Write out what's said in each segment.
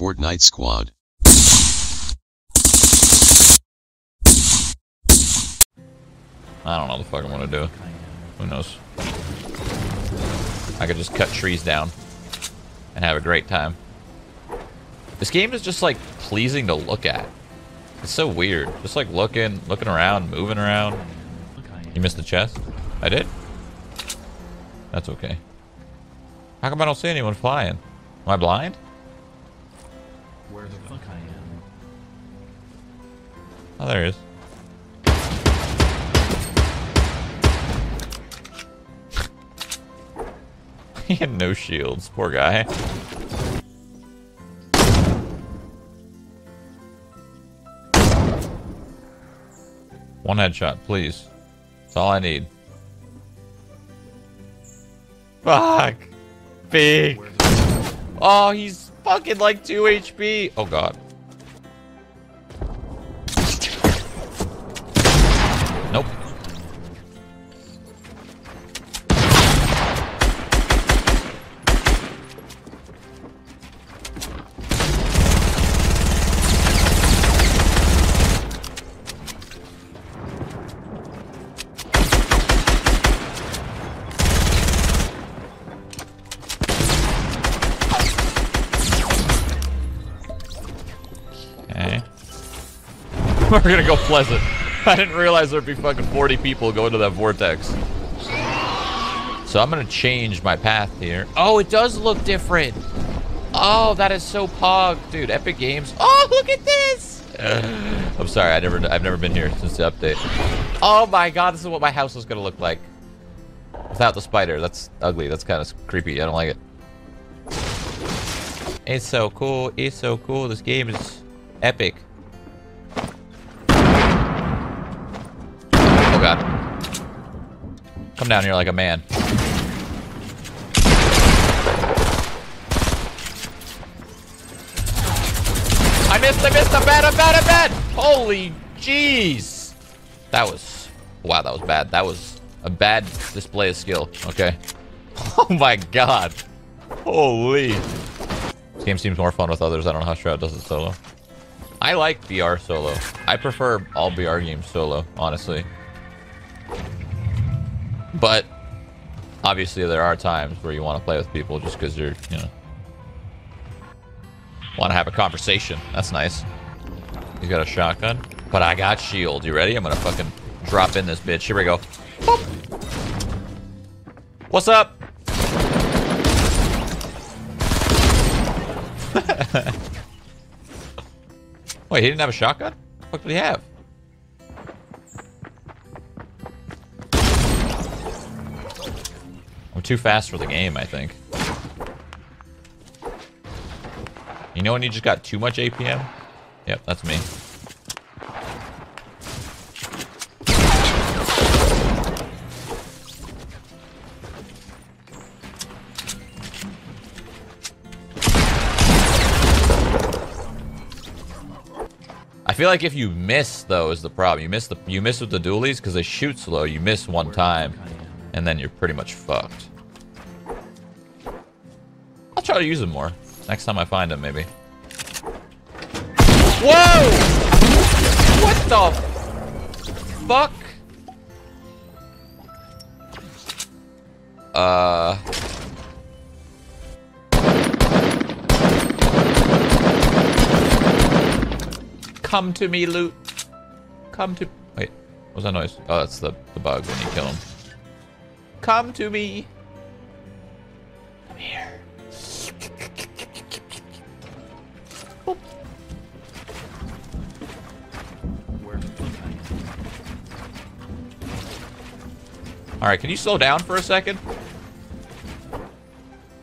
Fortnite Squad. I don't know the fuck I'm gonna do. Who knows? I could just cut trees down and have a great time. This game is just like pleasing to look at. It's so weird. Just like looking, looking around, moving around. You missed the chest? I did? That's okay. How come I don't see anyone flying? Am I blind? Where the fuck I am? Oh, there he is. he had no shields. Poor guy. One headshot, please. That's all I need. Fuck. Big. Oh, he's fucking like 2 HP. Oh, God. We're gonna go pleasant. I didn't realize there'd be fucking 40 people going to that vortex. So I'm gonna change my path here. Oh, it does look different. Oh, that is so pog, dude. Epic Games. Oh, look at this. I'm sorry, I never, I've never been here since the update. Oh my god, this is what my house is gonna look like without the spider. That's ugly. That's kind of creepy. I don't like it. It's so cool. It's so cool. This game is epic. Come down here like a man. I missed, I missed, I'm bad, I'm bad, I'm bad! Holy jeez! That was, wow, that was bad. That was a bad display of skill, okay? Oh my god. Holy. This game seems more fun with others. I don't know how Shroud does it solo. I like BR solo. I prefer all BR games solo, honestly. But obviously there are times where you want to play with people just because you're, you know, want to have a conversation. That's nice. He's got a shotgun, but I got shield. You ready? I'm gonna fucking drop in this bitch. Here we go. Boop. What's up? Wait, he didn't have a shotgun? What did he have? I'm too fast for the game, I think. You know when you just got too much APM? Yep, that's me. I feel like if you miss though is the problem. You miss the you miss with the dualies because they shoot slow. You miss one time, and then you're pretty much fucked. I'll try to use them more next time I find them, maybe. Whoa! What the fuck? Uh. Come to me, loot. Come to. Wait, what's that noise? Oh, that's the the bug when you kill him. Come to me. Come here. Boop. Where the fuck I am? All right, can you slow down for a second?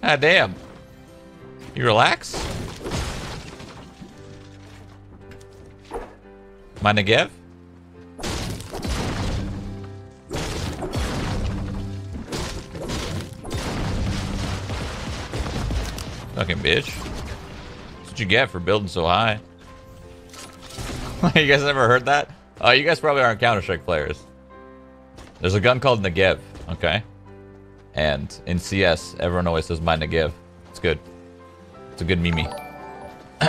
Ah, damn. You relax? My Negev? Fucking bitch. That's what you get for building so high. you guys never heard that? Oh, you guys probably aren't Counter-Strike players. There's a gun called Negev, okay? And in CS, everyone always says my Negev. It's good. It's a good meme.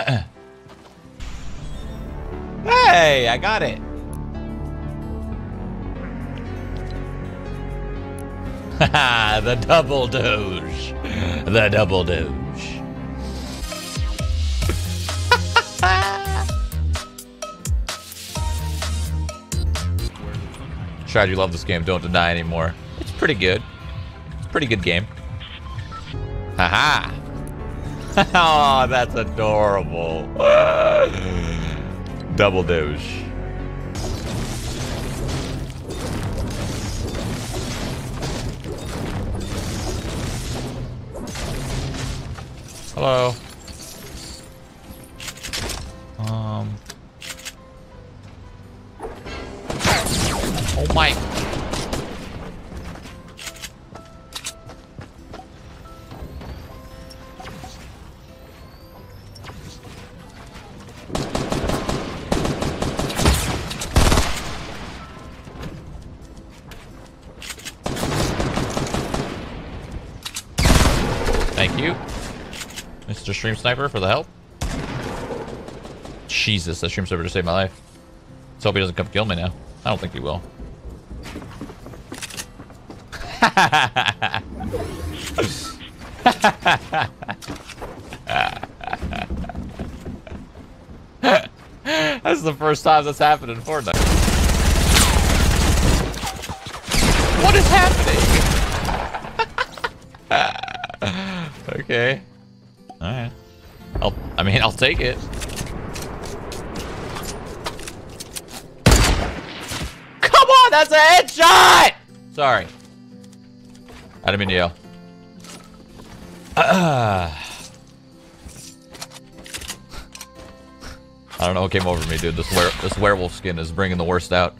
hey, I got it. The double doge. The double doge. Tried you love this game, don't deny anymore. It's pretty good. It's a pretty good game. Haha. oh, that's adorable. Double douche. Hello. Oh my. Thank you, Mr. Stream Sniper, for the help. Jesus, that Stream Sniper just saved my life. Let's hope he doesn't come kill me now. I don't think he will. That's the first time that's happened in Fortnite. What is happening? okay. Alright. I'll, I mean, I'll take it. Come on, that's a headshot! Sorry. I didn't mean to yell. I don't know what came over me, dude. This were this werewolf skin is bringing the worst out.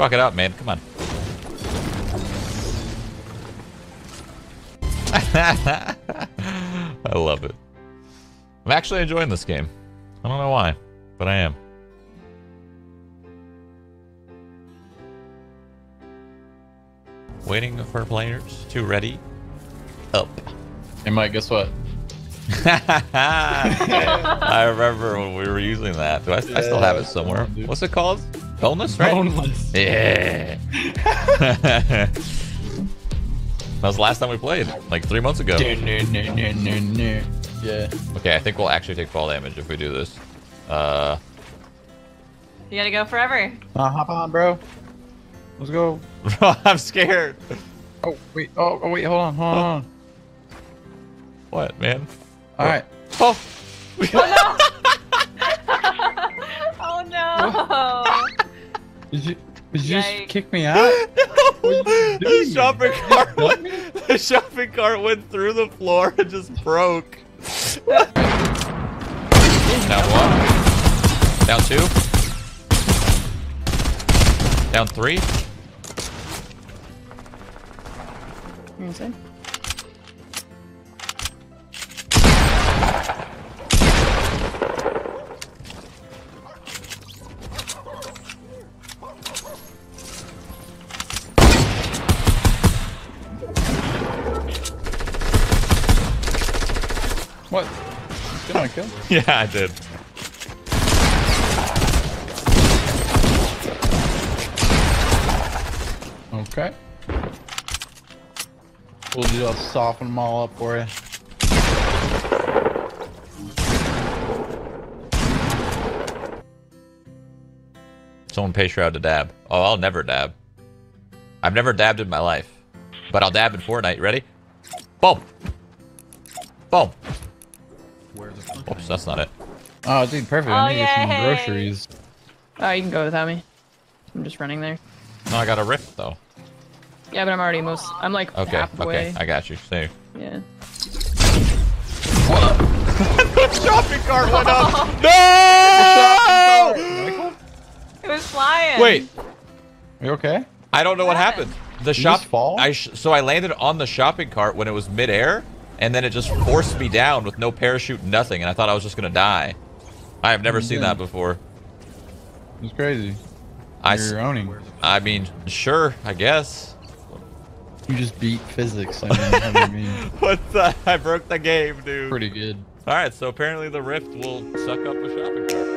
You're fucking up, man. Come on. I love it. I'm actually enjoying this game. I don't know why, but I am. Waiting for players to ready up. Hey Mike, guess what? I remember when we were using that. Do I, I still have it somewhere? What's it called? Boneless, right? Boneless. Yeah. that was the last time we played, like three months ago. Yeah. Okay, I think we'll actually take fall damage if we do this. Uh, You gotta go forever. Uh, hop on, bro. Let's go. I'm scared. Oh wait. Oh, oh wait. Hold on. Hold on. What, man? All right. Oh, oh no. Oh no! Did you? Did you just kick me out? What are you the doing? shopping cart went, the shopping cart went through the floor and just broke. Down one. Down two. Down three. You What? Did I kill? Yeah, I did. Okay. We'll just soften them all up for you. Someone pay Shroud to dab. Oh, I'll never dab. I've never dabbed in my life. But I'll dab in Fortnite. Ready? Boom. Boom. Where the fuck Oops, I that's not it. Oh, dude, perfect. Oh, I need some groceries. Oh, you can go without me. I'm just running there. No, I got a rift though. Yeah, but I'm already most. I'm like Okay, halfway. okay, I got you. Safe. Yeah. What? shopping cart went up. No! It was flying. Wait, Are you okay? I don't know what What happened. happened? The you shop. fall? I sh so I landed on the shopping cart when it was midair, and then it just forced me down with no parachute, nothing, and I thought I was just gonna die. I have never You seen did. that before. It's crazy. I, You're owning. I mean, sure, I guess. You just beat physics. I mean, what do you mean? What the? I broke the game, dude. Pretty good. All right, so apparently the rift will suck up a shopping cart.